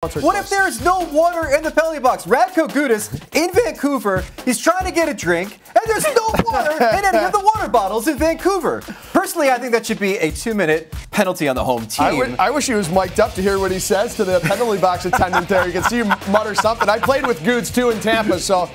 What if there's no water in the penalty box? Radko Gudas in Vancouver, he's trying to get a drink, and there's no water in any of the water bottles in Vancouver. Personally, I think that should be a two-minute penalty on the home team. I wish he was mic'd up to hear what he says to the penalty box attendant there. You can see him mutter something. I played with Goods too in Tampa, so